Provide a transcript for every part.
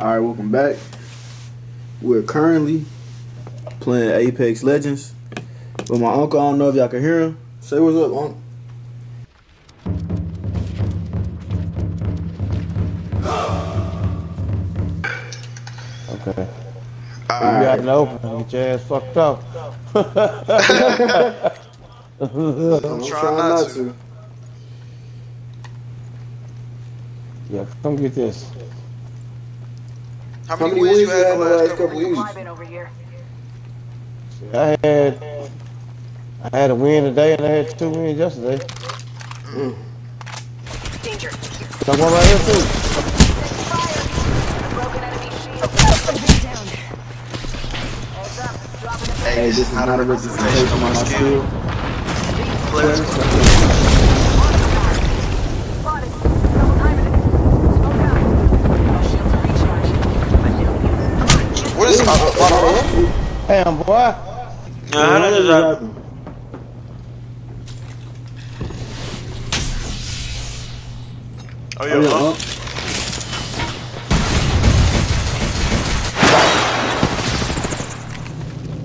Alright, welcome back. We're currently playing Apex Legends. But my uncle, I don't know if y'all can hear him. Say what's up, uncle. Okay. All You right. got an open. Get your ass fucked up. I'm trying not to. Yeah, come get this. How How many wins you had in the last couple weeks? weeks? Vibing over here. I had I had a win today and I had two wins yesterday. Danger. Got one right here too. Fire. Broken enemy shield. Down. Heads up. Dropping a Hey, this is not a representation of my skill. Players. Spotted. Double timing it. Smoke out. All shields are recharged. I Damn boy. Yeah, how did that happen? Oh Oh, yeah, yeah, huh?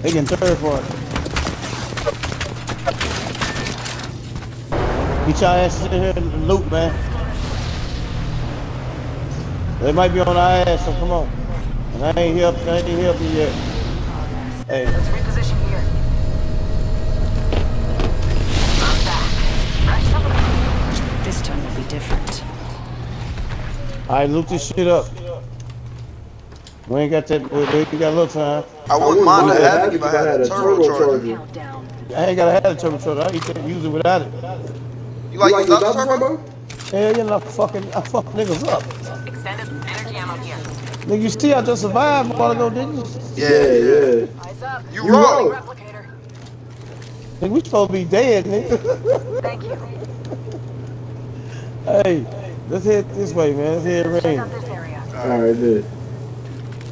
They getting third for it. Get your asses in here and loot, man. They might be on our ass, so come on. And I ain't help, I ain't help you yet. Hey, Let's reposition here. I'm back. This time will be different. alright, loot this shit up. We ain't got that, we, we got a little time. I wouldn't mind the Havoc if I had a turbocharger. Countdown. I ain't gotta have a turbo truck. I can use it without it. You like the double turbo? Hell, you know, I fucking, I fuck niggas up. Extended energy ammo here. Nigga, you see I just survived a while ago, didn't you? Yeah, Yeah, yeah. yeah. Eyes up. You You roll. roll. Replicator. Nigga, we supposed to be dead, nigga. Thank you. hey, let's head this way, man. Let's head Check rain. out this area. Alright, good.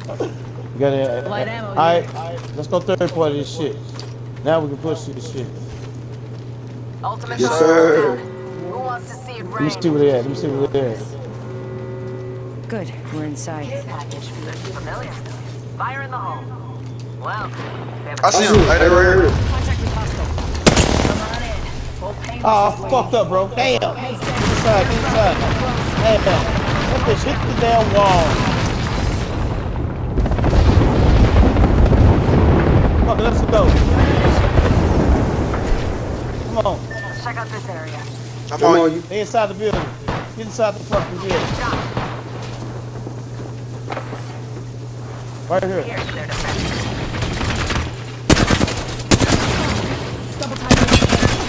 You got it. Uh, Light ammo Alright, let's go third party this shit. Now we can push through this shit. Ultimate Yes, sir. Who wants to see it Let me see where they at. Let me see where they at. Good, we're inside. Looks familiar. Fire in the hole. Well, I see him. Hey, they right here. Contact with hostile. Come on in. Full pain Oh, ah, resist fucked up, bro. Damn. Inside, inside. Damn. That bitch hit the damn wall. Fuck, let's go. Come on. Check out this area. I'm Come on on, you. you. They inside the building. Get inside the fucking building. Right here. Here's their defense. Double time.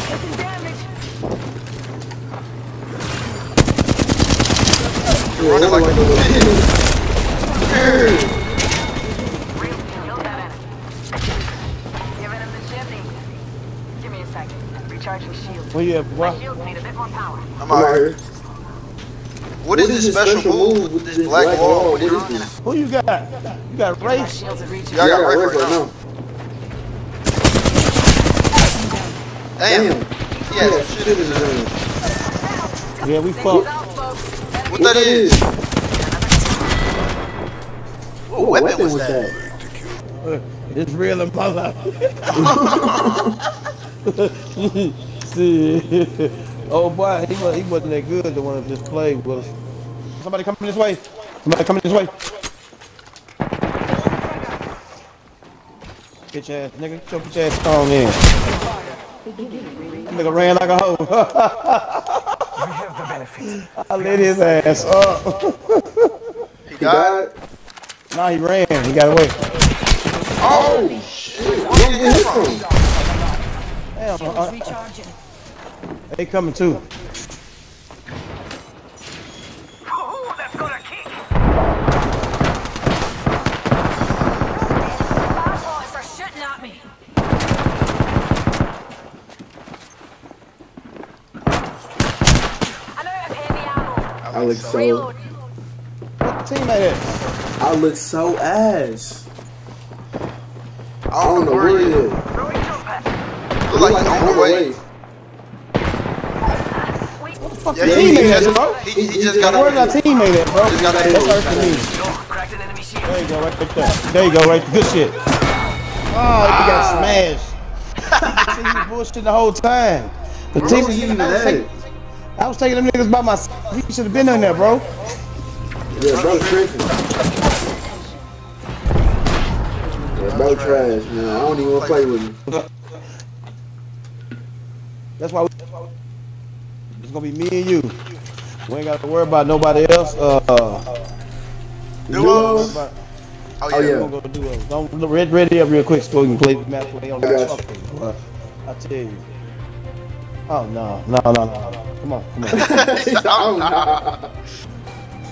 Taking damage. Running like a Re- kill that enemy. Giving him the chimney. Give me a second. Recharging shield. Where you at, My shields need a bit more power. I'm out here. What is this special move with this black wall? What is this? Who you got? You got My Ray? shields are recharged. Yeah, I got Yeah, Ray right right right now. now. Damn. Damn. He had shit in his hand. Yeah, we Take fucked. out. What that is? What weapon weapon was was that? that? It's real in my life. See, oh boy, he wasn't, he wasn't that good. The one that just played with us. Somebody coming this way. Somebody coming this way. Get your ass, nigga. Get your bitch ass on in. Nigga ran like a hoe. I lit his ass up. He He died? died? nah, he ran. He got away. Oh, shit. Where did he get from? Damn, Shields uh, recharging. They coming too. Ooh, that's gonna kick. Boys are shooting at me. I know I have handy ammo. I look so, Reload. What teammate at? I look so ass. I I don't know where he is. Throwing jump pad. Look like he's on the way. Fuck Yeah, your he, he teammate at, just, bro? he, he just got Where's on. our teammate at, bro? Just got That's on. Hercules. Cracked an There you go, right there. There you go, right. Good shit. Oh, he got ah. smashed. See, he was bullshitting the whole time. The Bro, team, he even I, was had take- it. I was taking them niggas by myself. He should have been in there, bro. Yeah, bro, tripping. Yeah, bro, trash, man. I don't even want to play with him. That's why we, it's gonna be me and you. We ain't got to worry about nobody else. Uh, Duos? about- Oh Oh, yeah. yeah. We're gonna go do it. Don't ready, ready up real quick so we can play the match play on I the got I tell you. Oh no, no, no, no. Come on, come on. oh, nah.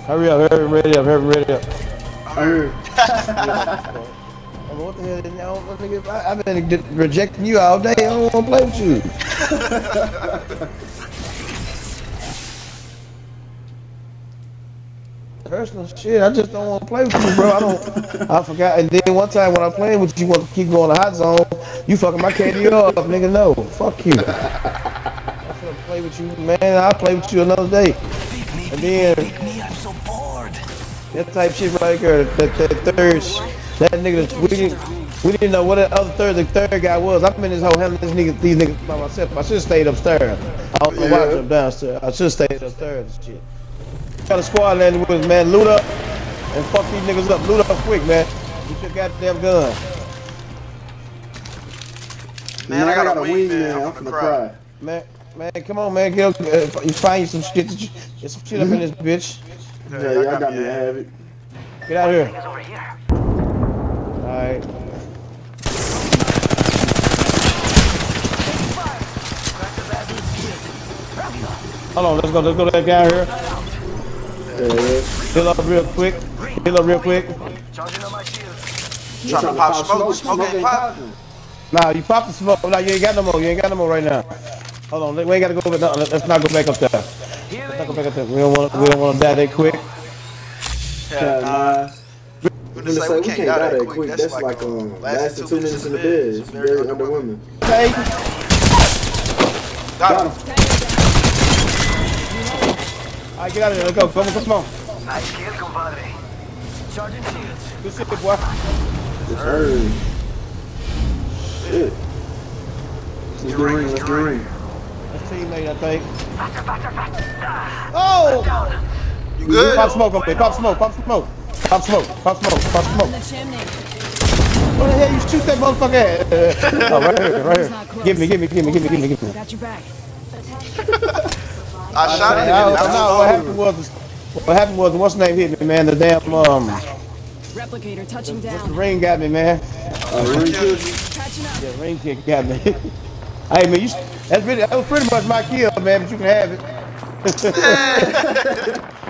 hurry up, hurry, ready up, hurry, ready up. I heard. I mean, what the hell? I don't- nigga, I- I've been rejecting you all day. I don't want to play with you. Personal shit. I just don't want to play with you, bro. I don't. I forgot. And then one time when I'm playing with you, you want to keep going to hot zone. You fucking my KD up, nigga. No, fuck you. I'm gonna play with you, man. I'll play with you another day. And then that type shit right there, that, that third, that nigga, we didn't, we didn't know what the other third, the third guy was. I'm in this whole handling this nigga, these niggas by myself. I should have stayed upstairs. I don't know why I Yeah. jumped downstairs. I should have stayed upstairs and shit. Got a squad landing with us, man. Loot up and fuck these niggas up. Loot up quick, man. Get your goddamn gun. Man, I got a wing, man. I'm finna cry. Man, man, come on, man. Get up, uh, you find you some shit. you- Get some shit up in this bitch. Yeah, y'all got me to have it. Get out here. Is over here. Alright. Hold on, let's go, let's go to that guy here. Yeah, yeah. Heal up real quick. Heal up real quick. Charging on my shields. Trying to pop smoke. Smoke ain't pop. Nah, you pop the smoke. Nah, you ain't got no more. You ain't got no more right now. Hold on, we ain't gotta go over no, let's not go back up there. Here Let's not go back up there. We don't want we don't want to die that quick. Cat lies. We're I'm gonna say we can't die that quick. That's like um, lasting two minutes in the bed. It's very underwhelming. Hey, Got him. alright, get out of here. Let's go. Come on, come on. Nice kill, compadre. Charging shields. Good shit, boy. It's hurt. Shit. Let's get a ring. Let's get a ring. That's teammate, I think. Faster, faster, faster. Oh! You good? Pop smoke up there. Pop smoke. Pop smoke. Pop smoke. Pop smoke. Pop smoke. The chimney. What the hell you shoot that motherfucker at? oh, right here, right here. Give me, give me, give me, give me, give me, give me. Got your back. I shot I, him. I, That no, what happened was, what happened was, what's the name hit me, man? The damn um, Replicator touching the down. ring got me, man. Uh, ring killed you. Catching up. The ring kick got me. hey man, you, that's really, that was pretty much my kill, man. But you can have it.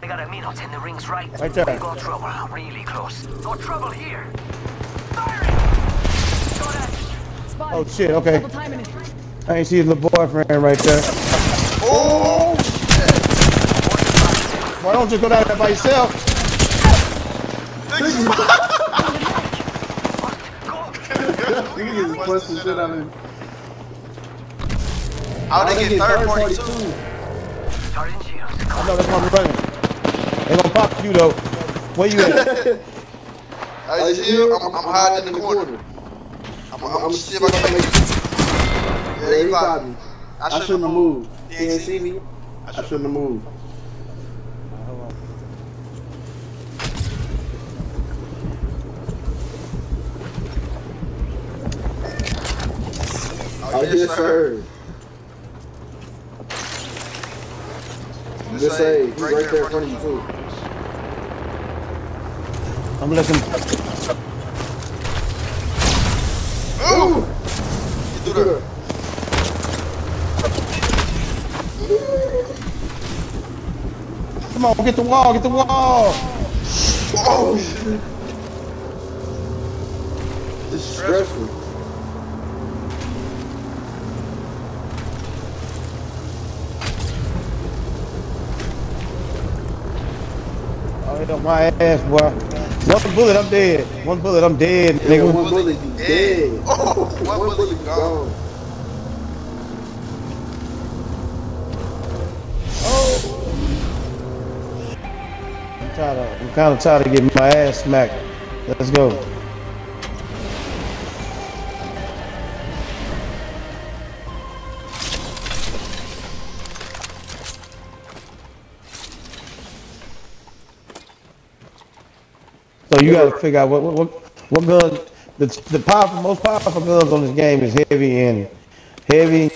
They got a minute in the rings right. Right there. We got trouble. Really close. Got trouble here. Firing. Got it. Spotted. Oh shit, okay. Double timing it. I ain't see the little boyfriend right there. Oh, Why don't you go down there by yourself? Niggas bust the shit out of him. How they get third party too? Charging shields. I know that's why I'm running. They gonna pop you though. Where you at? I see you. I'm, I'm hiding in the corner. I'm, I'm, I'm I'm gonna see if I can make it. Yeah, Yeah, he you got got me. me. I shouldn't have moved. He He ain't didn't see see me. I shouldn't have moved. Oh, oh yes, sir. Just say, he's right there in front of you, too. I'm looking. Ooh! You do that. Come on, get the wall, get the wall. Oh, shit. This is stressful. Oh, hit up my ass, boy. One bullet, I'm dead. One bullet, I'm dead, Yeah, nigga. one bullet, you dead. Oh, one bullet, you gone. I'm tired of, I'm kind of tired of getting my ass smacked. Let's go. So you got to figure out what what what, gun. The the powerful, most powerful guns on this game is heavy and heavy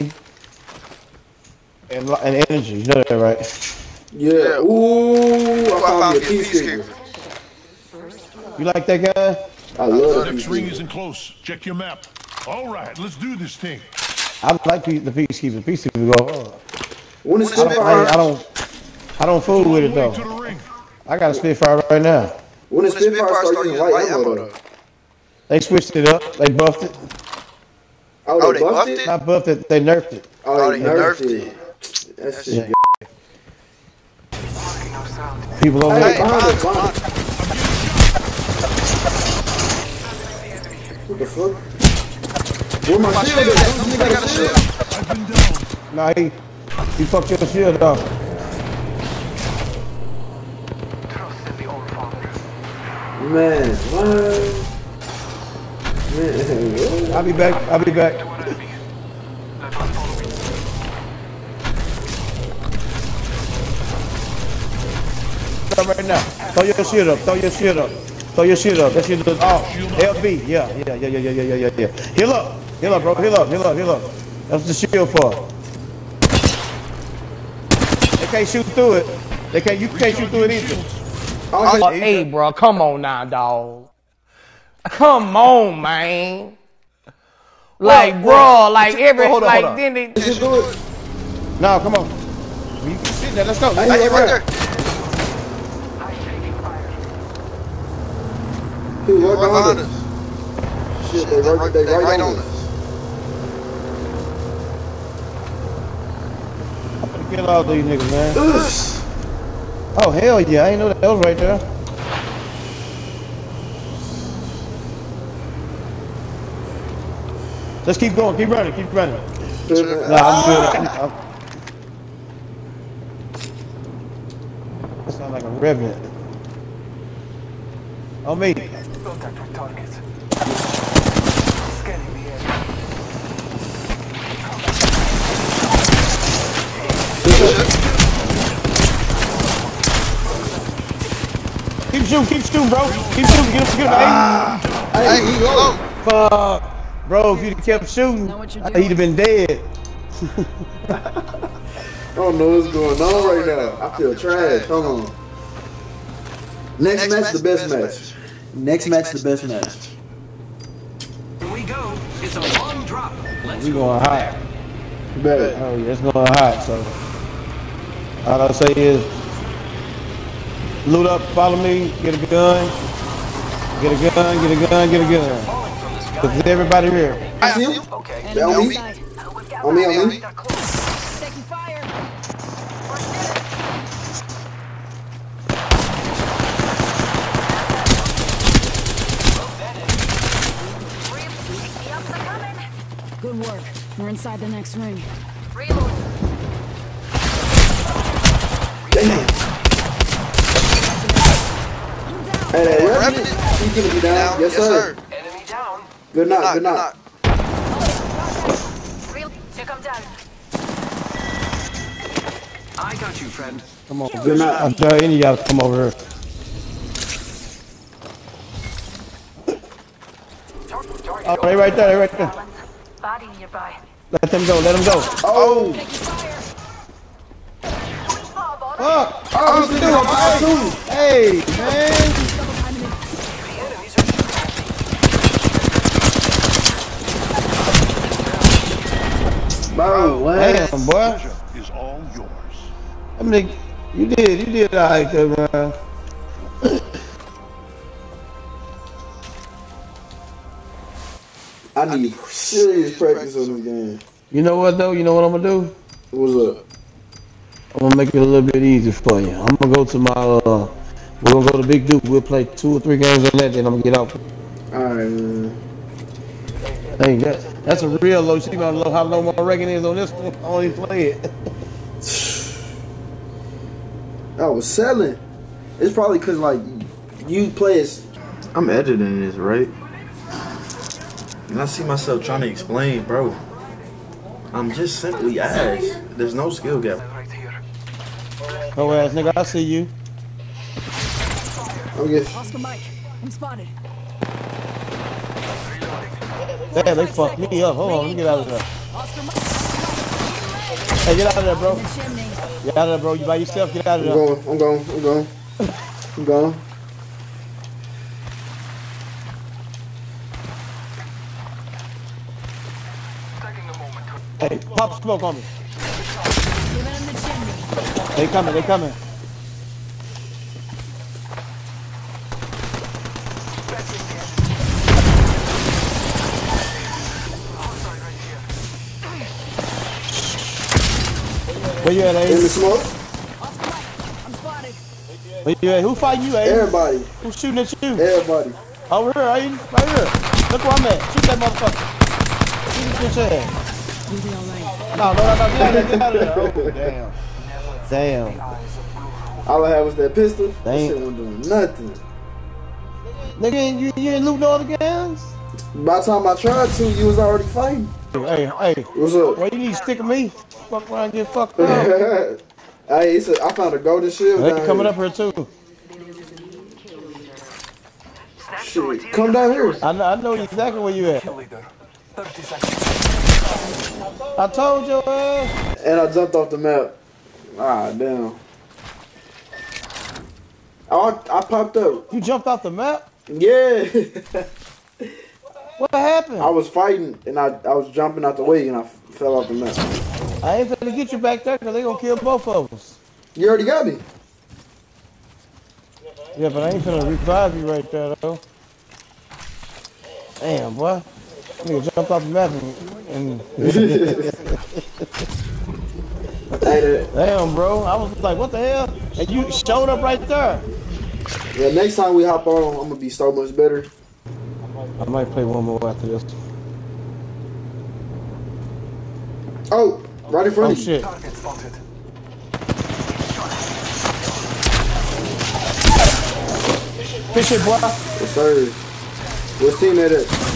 and, and energy. You know that, right? Yeah. Ooh, I found me a peacekeeper. You like that guy? I love the Next ring isn't close. Check your map. All right, let's do this thing. I like pe- the peacekeeper. Peacekeeper go hard. When it's I don't, I, Spitfire, I don't, I don't fool with it Way to though. the ring. I got a Spitfire right now. when When the Spitfire start using white ammo though. They switched it up. They buffed it. Oh, Oh, they they buffed buffed it? it? Not buffed it. They nerfed it. Oh, they oh, they nerfed nerfed it. That shit. Yeah. People over Hey, here. behind behind. What the fuck? Where my My shield shield at? at? Don't you I got got a a shield? shield. I've been down. Nah, he, he fucked your shield off. Man, what? Man, what? I'll be back. I'll be back. Now. Throw your shield up. Throw your shield up. Throw your shield up. That shit is off. LB. Yeah, yeah, yeah, yeah, yeah, yeah, yeah, yeah. Heal up. Heal up, bro. Heal up. Heal up. Heal up. That's the shield for. They can't shoot through it. They can't. You can't shoot through it either. Oh, Uh, hey, bro, come on now, dog. Come on, man. Like, bro, like every, hold on, like hold on. then they. Just do it. No, come on. You can sit there. Let's go. Hey, Hey, right right there. There. He was right Right behind behind us. us. Shit, they right, they right on us. Kill all these niggas, man. Ugh. Oh hell yeah, I ain't know that was right there. Let's keep going, keep running, keep running. Nah, I'm good. I'm, I'm... That sound like a revenant. On me. Keep shooting, keep shooting, bro. Keep shooting, get him, get him. Hey, he low. Hey, fuck. Bro, if you'd have kept shooting, he'd have been dead. I don't know what's going on right now. I feel trash. Hold on. Next, match, the best match. Next, match, the best match. Here we go. It's a long drop. Let's We go. going hot. better. Oh yeah, it's going hot. So all I say is loot up, follow me, get a gun, get a gun, get a gun, get a gun. Cause there's everybody here. I see him. Enemy on on me. side. On me, on me. Taking fire. Good work. We're inside the next ring. Damn. Hey, that Revenant. revenant. He giving you down. Yes, sir. Enemy down. Good knock. Knock, Good knock. knock. I got you, friend. Come on, Good knock. I'm telling y'all to come over here. Oh, they right there, they right there. Body nearby. Let them go, let them go. Oh. oh. Fuck! Oh, oh, he's still on fire too. Hey, man! Bro, what? Damn, boy. Is all yours. I mean, you did, you did all right there, man. I need serious practice on this game. You know what though? You know what I'm gonna do? What's up? I'm gonna make it a little bit easier for you. I'm gonna go to my, uh, we're gonna go to Big Duke. We'll play two or three games on that, then I'm gonna get out. Alright, man. Hey, that, that's a real low. She See how low, how low my ranking is on this one? I only play it. I was selling. It's probably cause like you play as. I'm editing this right, and I see myself trying to explain, bro. I'm just simply ass. There's no skill gap. Oh ass nigga, I see you. I'm just. Oscar Mike, I'm spotted. Damn, they fucked me up. Hold on, let me get out of there. Hey, get out of there, bro. Get out of there, bro. You by yourself. Get out of there. I'm going. I'm going. I'm going. I'm going. Hey, pop smoke on me. Giving him the chimney. They coming. They coming. Where you at, In the smoke. Oscar Mike, I'm spotted. Where you at? Who fighting you, Ace? Everybody. Who's shooting at you? Everybody. Over here, Aiden. Right here. Look where I'm at. Shoot that motherfucker. Shoot his bitch ass. You'll be alright. No, no, no, no. Get out of there. Get out of there. Oh, damn. Damn. All I had was that pistol. That shit wasn't doing nothing. Nigga, you, you ain't loot no other guns? By the time I tried to, you was already fighting. Hey, hey. What's up? Why you need to stick with me? Fuck around and get fucked up. hey, it's a, I found a golden shield. They coming here. up here too. Shit, come down here. I know, I know exactly where you at. I told you, uh, And I jumped off the map. Ah, damn. Oh, I, I popped up. you jumped off the map? Yeah. What happened? I was fighting and I, I was jumping out the way and I fell off the map. I ain't finna get you back there because they gonna kill both of us. You already got me. Yeah, but I ain't finna revive you right there, though. Damn, boy. Nigga jumped off the map and, damn, bro. I was like, what the hell? And you showed up right there. yeah, next time we hop on, I'm gonna be so much better. I might play one more after this. Oh, right in front Oh of you. shit. Fish it, boy. Yes, sir. Where's teammate at?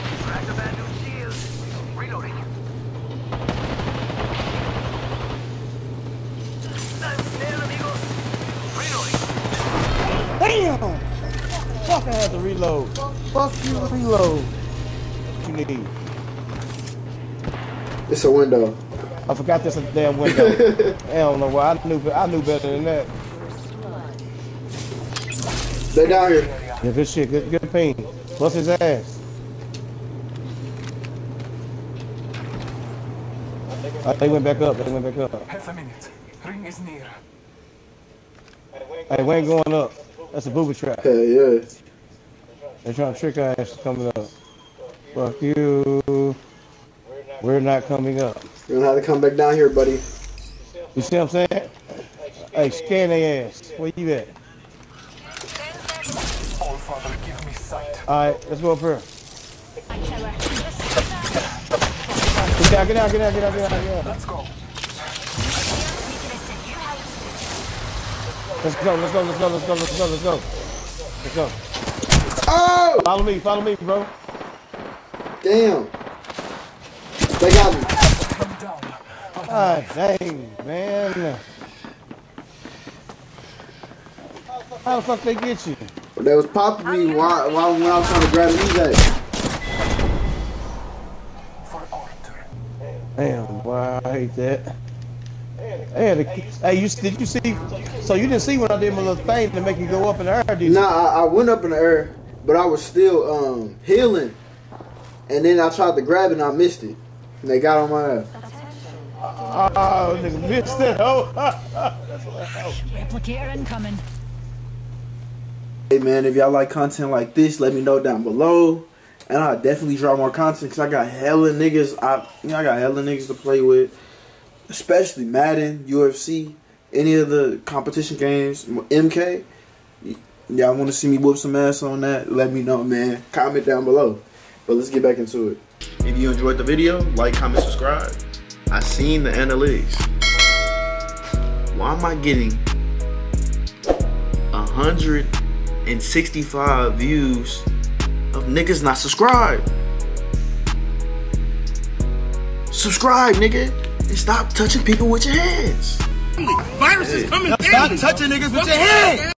Fuck, I had to reload. Fuck you, reload. What you need? It's a window. I forgot this a damn window. I don't know why. I knew. I knew better than that. They down here. Yeah, good shit. Good, good ping. Bust his ass. Uh, they went back up. They went back up. Half a minute. Ring is near. Hey, we ain't going up. That's a booby trap. Hell yeah. They're trying to trick our ass coming up. Fuck you. We're not coming up. You're gonna have to come back down here, buddy. You see what I'm saying? Hey, scan their ass. Where you at? All father, give me sight. Alright, let's go up here. Get down, get down, get down, get down, get down, get down. Let's go. Let's go, let's go, let's go, let's go, let's go, let's go. Let's go. Follow me, follow me, bro. Damn. They got me. Come down. Ah, dang, man. How the fuck they get you? They was popping me while, while when I was trying to grab these at. Order. Damn, boy, I hate that. Hey, the, hey, you did you see? So you didn't see when I did my little thing to make you go up in the air, did you? Nah, I, I went up in the air, but I was still um healing. And then I tried to grab it and I missed it. And they got on my ass. Oh, nigga, missed it. Oh, Replicator incoming. Hey man, if y'all like content like this, let me know down below. And I'll definitely draw more content because I got hella niggas. I you know I got hella niggas to play with. Especially Madden, UFC, any of the competition games, MK, y'all want to see me whoop some ass on that? Let me know, man. Comment down below. But let's get back into it. If you enjoyed the video, like, comment, subscribe. I seen the analytics. Why am I getting 165 views of niggas not subscribed? Subscribe, nigga, and stop touching people with your hands. Virus is coming. Stop touching niggas with your hands.